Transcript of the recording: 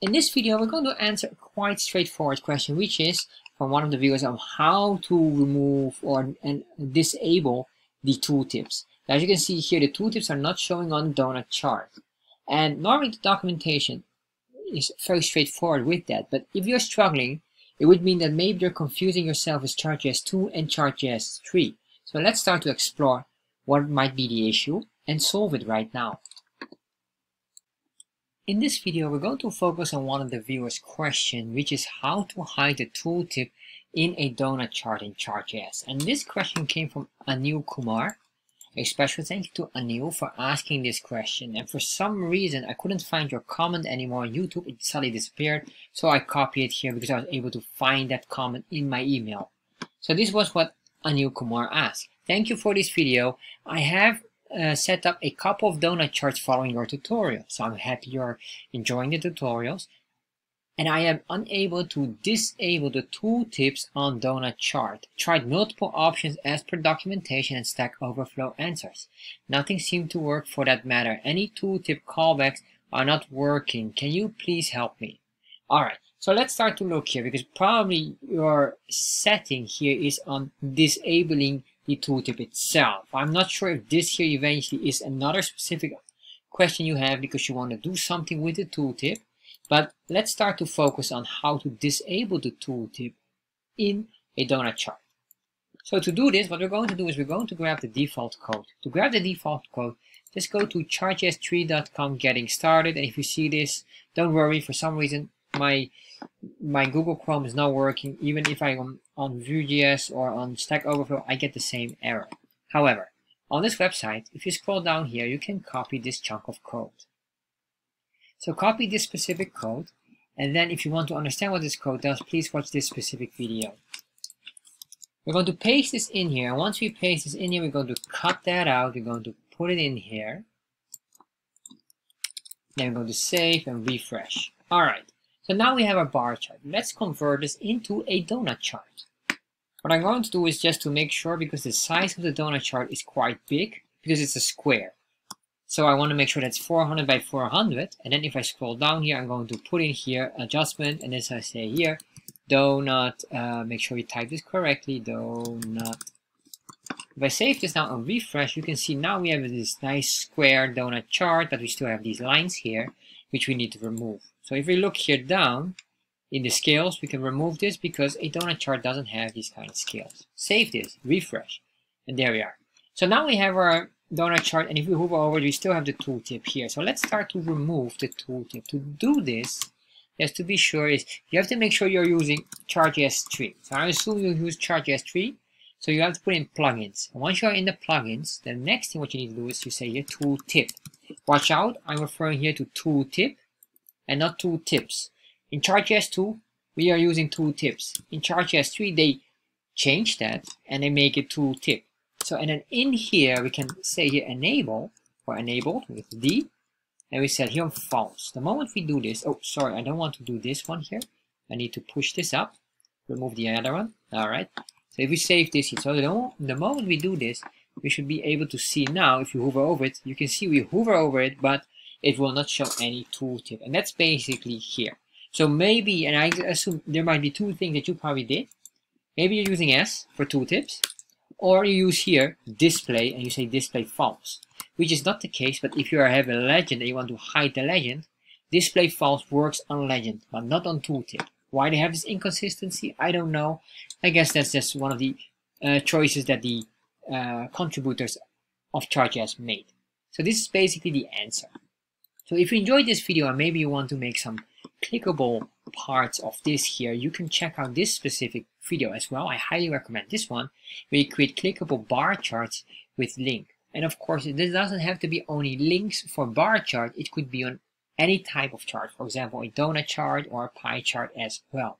In this video, we're going to answer a quite straightforward question, which is from one of the viewers on how to remove or and disable the tooltips. As you can see here, the tooltips are not showing on the donut chart. And normally the documentation is very straightforward with that. But if you're struggling, it would mean that maybe you're confusing yourself with Chart.js 2 and Chart.js 3. So let's start to explore what might be the issue and solve it right now. In this video, we're going to focus on one of the viewer's question, which is how to hide the tooltip in a donut chart in Chart.js. And this question came from Anil Kumar. A special thank you to Anil for asking this question. And for some reason, I couldn't find your comment anymore on YouTube. It suddenly disappeared. So I copied it here because I was able to find that comment in my email. So this was what Anil Kumar asked. Thank you for this video. I have uh, set up a couple of donut charts following your tutorial. So I'm happy you're enjoying the tutorials. And I am unable to disable the tooltips on donut chart. Tried multiple options as per documentation and Stack Overflow answers. Nothing seemed to work for that matter. Any tooltip callbacks are not working. Can you please help me? Alright, so let's start to look here because probably your setting here is on disabling the tooltip itself. I'm not sure if this here eventually is another specific question you have because you want to do something with the tooltip. But let's start to focus on how to disable the tooltip in a donut chart. So to do this, what we're going to do is we're going to grab the default code. To grab the default code, just go to chartjs3.com getting started. And if you see this, don't worry, for some reason, my my Google Chrome is not working. Even if I'm on Vue.js or on Stack Overflow, I get the same error. However, on this website, if you scroll down here, you can copy this chunk of code. So copy this specific code, and then if you want to understand what this code does, please watch this specific video. We're going to paste this in here, once we paste this in here, we're going to cut that out, we're going to put it in here, then we're going to save and refresh. Alright, so now we have a bar chart. Let's convert this into a donut chart. What I'm going to do is just to make sure, because the size of the donut chart is quite big, because it's a square. So I want to make sure that's 400 by 400. And then if I scroll down here, I'm going to put in here adjustment. And as I say here, donut, uh, make sure you type this correctly, donut. If I save this now and refresh, you can see now we have this nice square donut chart, but we still have these lines here, which we need to remove. So if we look here down in the scales, we can remove this because a donut chart doesn't have these kind of scales. Save this, refresh, and there we are. So now we have our donut chart, and if we hover over, we still have the tooltip here. So let's start to remove the tooltip. To do this, just to be sure is you have to make sure you're using Chart.js 3. So I assume you use Chart.js 3. So you have to put in plugins. And once you're in the plugins, the next thing what you need to do is to say your tooltip. Watch out, I'm referring here to tooltip and not tooltips. In Chart.js 2, we are using tooltips. In Chart.js 3, they change that and they make it tooltip. So, and then in here, we can say here enable or enabled with D, and we set here on false. The moment we do this, oh, sorry, I don't want to do this one here. I need to push this up, remove the other one. All right. So if we save this here, so the moment we do this, we should be able to see now, if you hover over it, you can see we hover over it, but it will not show any tooltip. And that's basically here. So maybe, and I assume there might be two things that you probably did. Maybe you're using S for tooltips, or you use here display and you say display false, which is not the case. But if you have a legend and you want to hide the legend, display false works on legend, but not on tooltip. Why they have this inconsistency, I don't know. I guess that's just one of the uh, choices that the uh, contributors of Chart.js made. So this is basically the answer. So if you enjoyed this video and maybe you want to make some clickable parts of this here, you can check out this specific video as well. I highly recommend this one where you create clickable bar charts with link. And of course, this doesn't have to be only links for bar chart. It could be on any type of chart. For example, a donut chart or a pie chart as well.